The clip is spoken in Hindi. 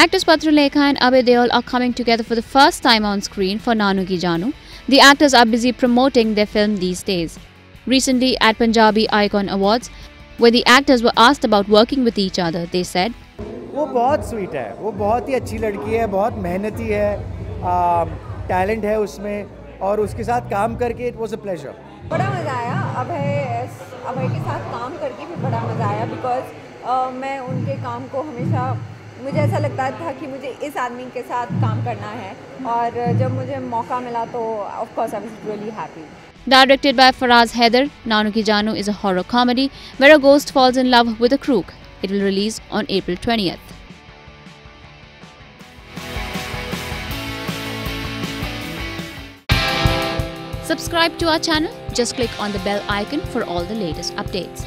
Actors Patrulekha and Abhay Deol are coming together for the first time on screen for Nanu Ki Janu. The actors are busy promoting their film these days. Recently at Punjabi Icon Awards, where the actors were asked about working with each other, they said, वो बहुत स्वीट है वो बहुत ही अच्छी लड़की है बहुत मेहनती है टैलेंट है उसमें और उसके साथ काम करके इट वॉज़ अ प्लेजर बड़ा मज़ा आया अभय अभय के साथ काम करके भी बड़ा मज़ा आया बिकॉज़ मैं उनके काम को हमेशा मुझे ऐसा लगता था कि मुझे इस आदमी के साथ काम करना है और जब मुझे मौका मिला तो of course I was really happy directed by Faraz Haidar Naanu ki Jaanu is a horror comedy where a ghost falls in love with a crook it will release on April 20th Subscribe to our channel. Just click on the bell icon for all the latest updates.